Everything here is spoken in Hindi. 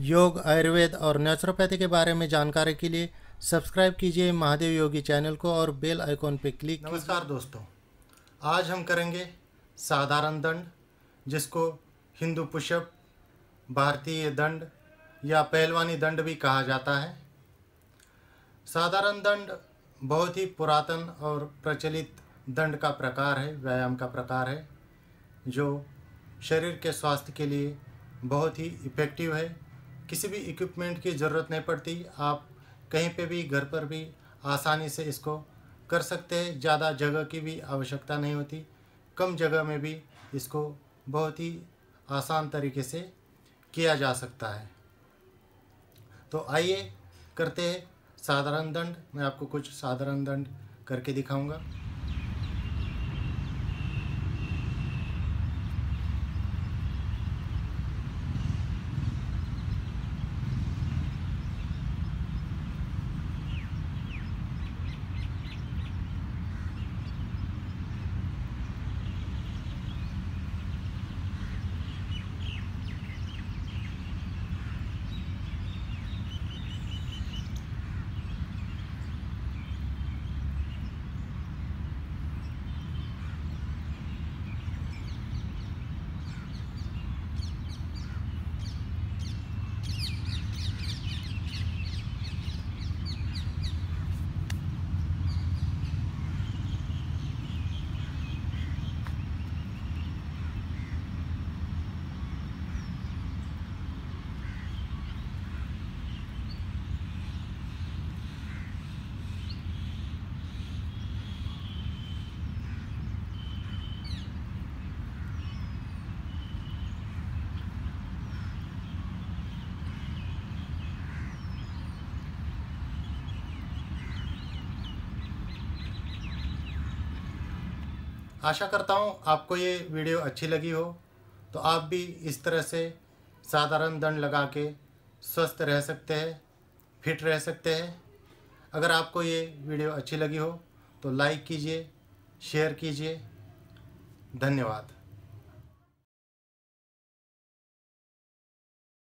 योग, आयुर्वेद और नेचुरोपैथी के बारे में जानकारी के लिए सब्सक्राइब कीजिए महादेव योगी चैनल को और बेल आइकॉन पर क्लिक नमस्कार दोस्तों। आज हम करेंगे साधारण दंड, जिसको हिंदू पुशअप भारतीय दंड या पहलवानी दंड भी कहा जाता है। साधारण दंड बहुत ही पुरातन और प्रचलित दंड का प्रकार है, व्यायाम का प्रकार है, जो शरीर के स्वास्थ्य के लिए बहुत ही इफ़ेक्टिव है। किसी भी इक्विपमेंट की ज़रूरत नहीं पड़ती। आप कहीं पे भी, घर पर भी आसानी से इसको कर सकते हैं। ज़्यादा जगह की भी आवश्यकता नहीं होती। कम जगह में भी इसको बहुत ही आसान तरीके से किया जा सकता है। तो आइए करते हैं साधारण दंड। मैं आपको कुछ साधारण दंड करके दिखाऊँगा। आशा करता हूँ आपको ये वीडियो अच्छी लगी हो तो आप भी इस तरह से साधारण दंड लगा के स्वस्थ रह सकते हैं, फिट रह सकते हैं। अगर आपको ये वीडियो अच्छी लगी हो तो लाइक कीजिए, शेयर कीजिए। धन्यवाद।